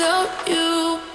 without you.